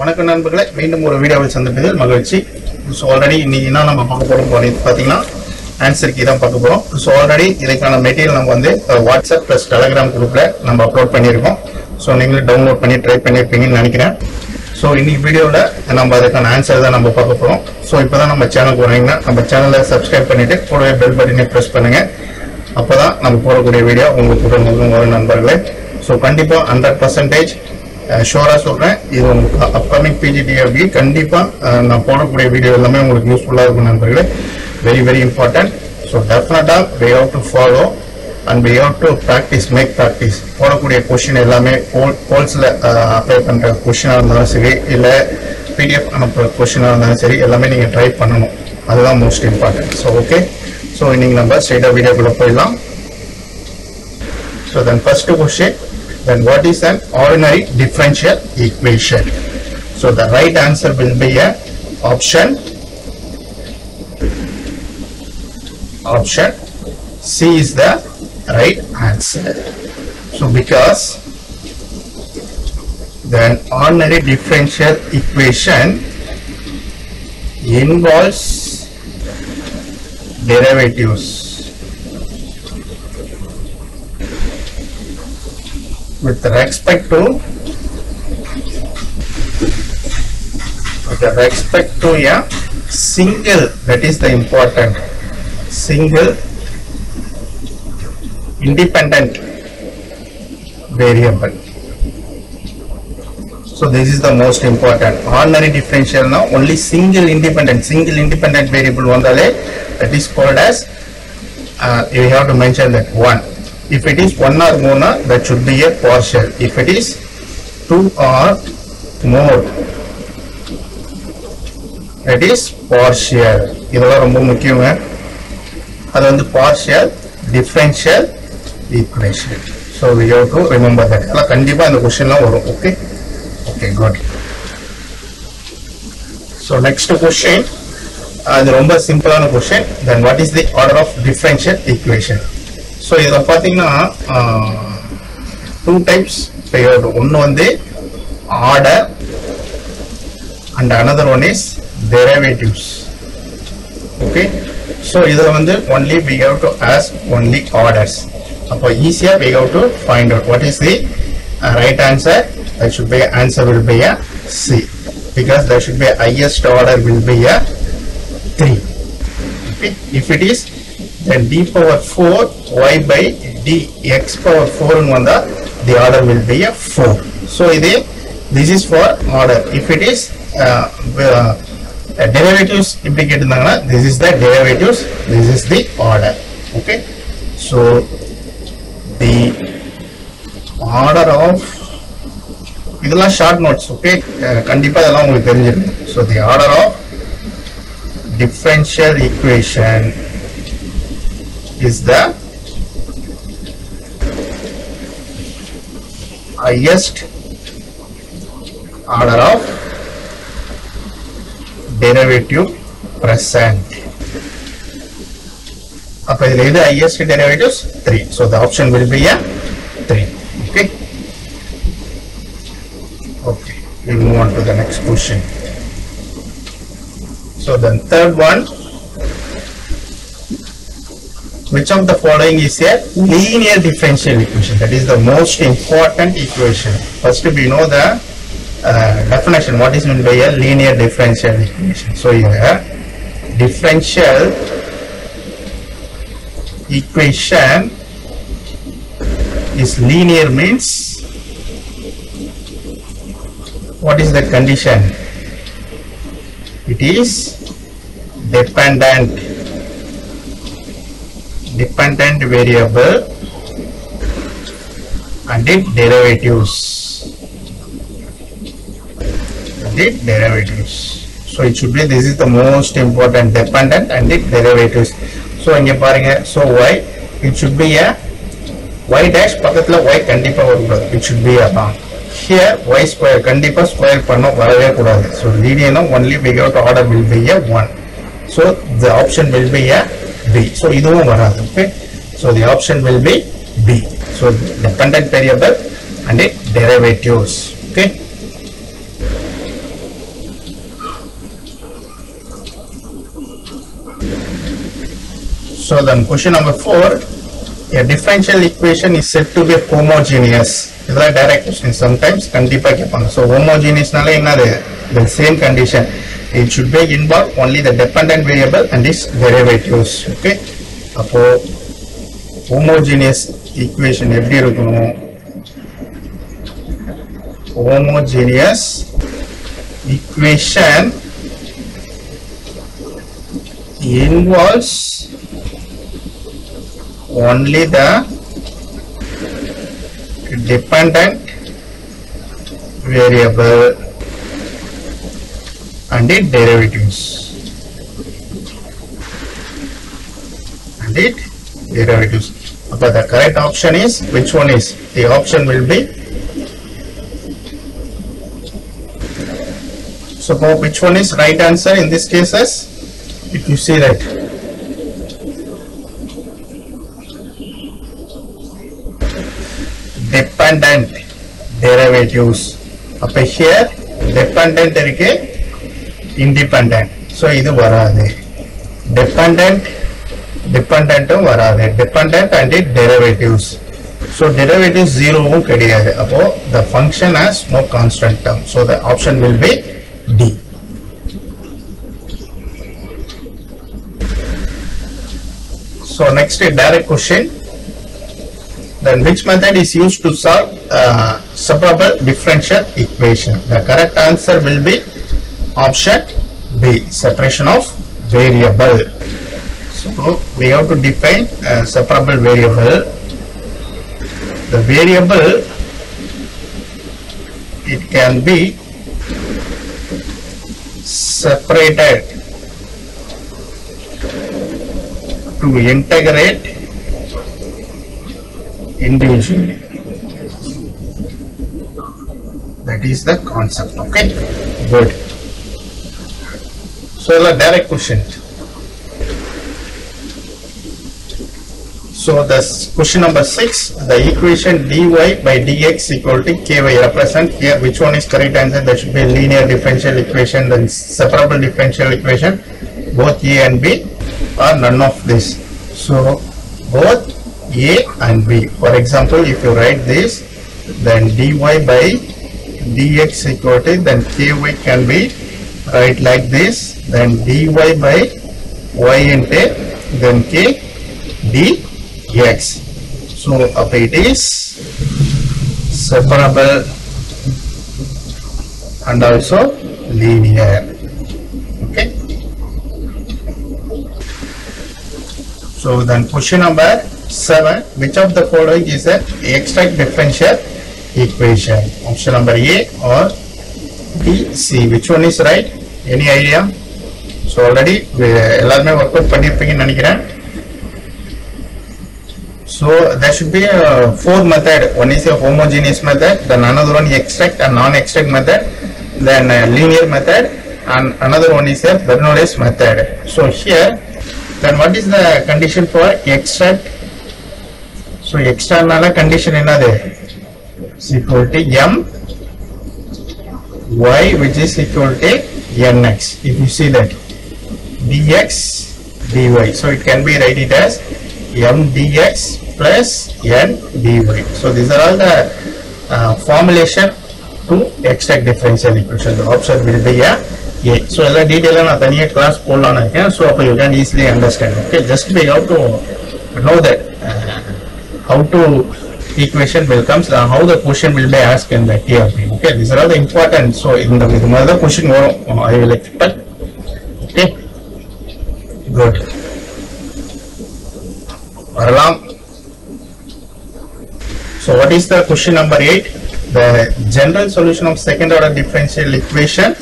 வணக்கம் நண்பர்களே மீண்டும் ஒரு வீடியோவில் சந்திப்பதில் மகிழ்ச்சி. ஸோ ஆல்ரெடி இன்னைக்கு என்ன நம்ம பார்க்க போறோம் பார்த்தீங்கன்னா ஆன்சர் கீ தான் பார்க்க போறோம். ஸோ ஆல்ரெடி இதுக்கான மெட்டீரியல் நம்ம வந்து வாட்ஸ்அப் ப்ளஸ் டெலகிராம் குரூப்ல நம்ம அப்லோட் பண்ணியிருக்கோம். ஸோ நீங்களும் டவுன்லோட் பண்ணி ட்ரை பண்ணியிருப்பீங்கன்னு நினைக்கிறேன். ஸோ இன்னைக்கு வீடியோவில் நம்ம அதுக்கான ஆன்சர் தான் நம்ம பார்க்க போறோம். ஸோ இப்போதான் நம்ம சேனலுக்கு வரீங்கன்னா நம்ம சேனலை சப்ஸ்கிரைப் பண்ணிட்டு கூடவே பெல் பட்டனை ப்ரெஸ் பண்ணுங்க. அப்பதான் நம்ம போடக்கூடிய வீடியோ உங்களுக்கு உடனுக்குடன் வரும் நண்பர்களே. ஸோ கண்டிப்பாக ஹண்ட்ரட் பர்சன்டேஜ் ஷோராக சொல்கிறேன் இது உங்களுக்கு அப்கமிங் பிஜிடிஎஃபி கண்டிப்பாக நான் போடக்கூடிய வீடியோ எல்லாமே உங்களுக்கு யூஸ்ஃபுல்லாக இருக்கும் நண்பர்களே. வெரி வெரி இம்பார்ட்டன்ட் ஸோ டெஃபினட்டாக way how to follow and we how to practice make practice போடக்கூடிய கொஷின் எல்லாமே கோல்ஸில் அப்ளை பண்ணுற கொஷினாக இருந்தாலும் சரி இல்லை பிடிஎஃப் அனுப்புகிற கொஷினாக இருந்தாலும் சரி எல்லாமே நீங்கள் ட்ரை பண்ணணும். அதுதான் most important so okay so இன்னைக்கு நம்ம ஸ்ட்ரெயிட்டாக வீடியோக்குள்ளே போயிடலாம். So then first question then what is an ordinary differential equation so the right answer will be a option option C is the right answer. So because then ordinary differential equation involves derivatives with respect to with respect to a single that is the important single independent variable. So this is the most important. Ordinary differential now only single independent, single independent variable vandale that is called as uh, you have to mention that one. If it is one or more, na, that should be a partial. If it is two or more, that is partial. இதெல்லாம் ரொம்ப முக்கியங்க அது வந்து partial differential equation. So we have to remember that. அதெல்லாம் கண்டிப்பா இந்த கொஸ்டின்லாம் வரும் okay okay good so next question அது ரொம்ப சிம்பிளான question then what is the order of differential equation so இதில் பார்த்தீங்கன்னா டூ டைப்ஸ் பெயர் ஒன்று வந்து order and another one is derivatives okay so இதில் வந்து only we have to as only orders அப்போ ஈஸியாக we have to find out what is the right answer that should be answer will be a C because there should be highest order will be a 3 okay. if it is then d power 4 y by dx power 4 ன்னு வந்தா the order will be a 4 so இது this is for order if it is uh, uh, derivatives இப்படி கேட்டிருந்தாங்கன்னா this is the derivatives this is the order okay so the order of இதெல்லாம் short notes okay கண்டிப்பா இதெல்லாம் உங்களுக்கு தெரிஞ்சிருக்கும் so the order of differential equation is the highest order of derivative present. appo the edu highest derivatives? 3 so the option will be a 3 okay? Okay. We move on to the next question. So the third one which of the following is a linear differential equation? That is the most important equation. First we know the uh, definition. What is meant by a linear differential equation? So here, differential equation is linear means what is the condition? It is dependent, dependent variable and its derivatives. And its derivatives. So it should be this is the most important dependent and its derivatives. So இங்க பாருங்க so y it should be a y dash பக்கத்துல y கண்டிப்பா வரக்கூடாது it should be a here y square கண்டிப்பா square பண்ண வரவே கூடாது so linear only we have to order will be a 1 so the option will be a B. So, இதுவும் வராது. Okay. So, the option will be B. So, dependent variable and the derivatives. Okay. So, then question number 4. A differential equation is said to be homogeneous. இதெல்லாம் direct question. Sometimes கண்டிப்பா கேட்பாங்க. So, homogeneous நால என்னது? The same condition. it should be involve only the dependent variable and its derivatives okay அப்போ homogeneous equation எப்படி இருக்கணும் homogeneous equation involves only the dependent variable and it derivatives. And it derivatives. But the correct option is which one is? The option will be so which one is right answer in this cases? If you see that. Dependent derivatives. Up here dependent derivatives independent so இது வராது dependent dependentம் வராது dependent and its derivatives so derivatives ஜீரோவும் கிடையாது அப்போ the function has no constant term so the option will be D so next a direct question then which method is used to solve uh, separable differential equation? The correct answer will be option B, separation of variable. So we have to define a separable variable. The variable it can be separated to integrate individually. That is the concept. Okay, good. So the direct question. So the question number six, the equation dy by dx equal to ky represent here which one is correct answer? That should be linear differential equation, then separable differential equation, both a and b or none of this. So both a and b. For example, if you write this, then dy by dx equal to then ky can be write like this, then dy by y into then k dx. So up it is separable and also linear. Okay. So then question number 7. Which of the following is a extract differential equation? Option number A or B, C. Which one is right? Any idea? So already எல்லாருமே work out பண்ணியிருப்பீங்கன்னு நினைக்கிறேன் So there should be a four method. One is a homogeneous method, then another one extract and non-extract method, then a linear method, and another one is a Bernoulli's method. So here, then what is the condition for extract? So external condition என்னது is equal to m y which is equal to nx. If you see that dx dy. So it can be write it as m dx plus n dy. So these are all the uh, formulation to extract differential equation. The option will be a A. So எல்லா டீட்டெயிலாக நான் தனியாக class போடலாம்னு இருக்கேன் so அப்போ you can easily understand okay just by how to know that how to equation will comes uh, how the question will be asked in that here Okay, these are all the important. So in the with another question, oh, I will explain Okay, good. varalam So what is the question number 8 The general solution of second order differential equation.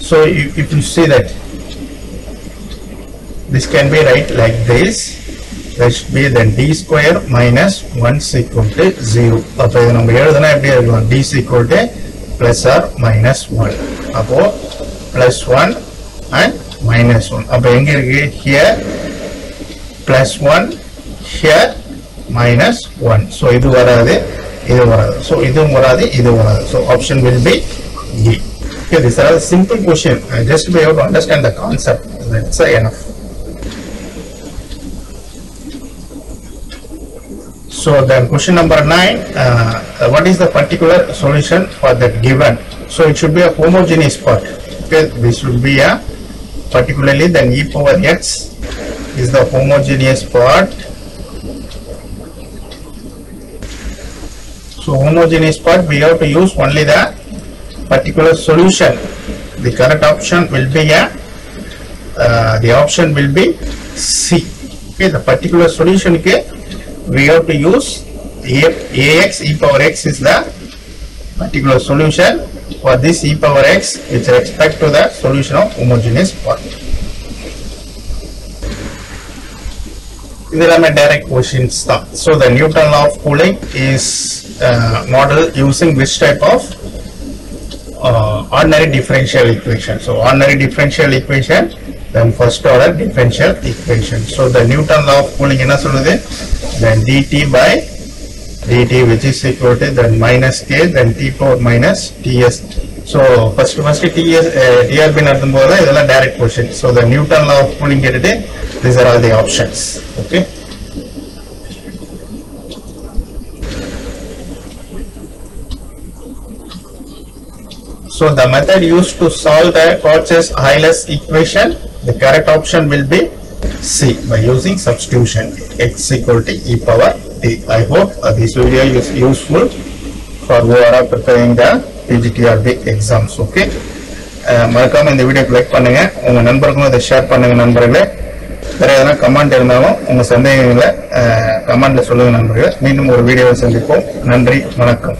So if, if you see that this can be right like this that should be then d square minus 1 is equal to 0 அப்போ இது நம்ம எழுதுனா எப்படி இருக்கும் d is equal to plus or minus 1 அப்போ plus 1 and minus 1 அப்போ எங்க இருக்கு here plus 1 here minus 1 so இது வராது இது வராது so இதுவும் வராது இது வராது so option will be E okay these are all simple question uh, just be able to understand the concept that's uh, enough So the question number nine, uh, what is the particular solution for that given? So it should be a homogeneous part. Okay, this should be a particularly then e power x is the homogeneous part. So homogeneous part we have to use only the particular solution. The correct option will be a uh, the option will be C. Okay, the particular solution ke we have to use A, ax e power x is the particular solution for this e power x with respect to the solution of homogeneous part. இதெல்லாமே direct questions தான் so the Newton law of cooling is uh, model using which type of uh, ordinary differential equation so ordinary differential equation then first order differential equation so the Newton law of cooling என்ன சொல்லுது then dt by dt which is equal to then minus k then t power minus ts so first first ts uh, drb நடத்தும்போது தான் இதெல்லாம் direct question so the Newton law of cooling கேட்டுட்டு these are all the options okay So the method used to solve the Cauchy-Euler equation, the correct option will be C by using substitution x equal to e power t. I hope uh, this video is useful for who are preparing the PGTRB exams. Okay. Uh, மறக்காம இந்த வீடியோக்கு like பண்ணுங்க உங்க நண்பருக்கும் இதை share பண்ணுங்க நண்பர்களே வேற எதனா கமெண்ட் இருந்தாலும் உங்க சந்தேகங்களை கமெண்ட்ல சொல்லுங்க நண்பர்களே மீண்டும் ஒரு வீடியோவை சந்திப்போம் நன்றி வணக்கம்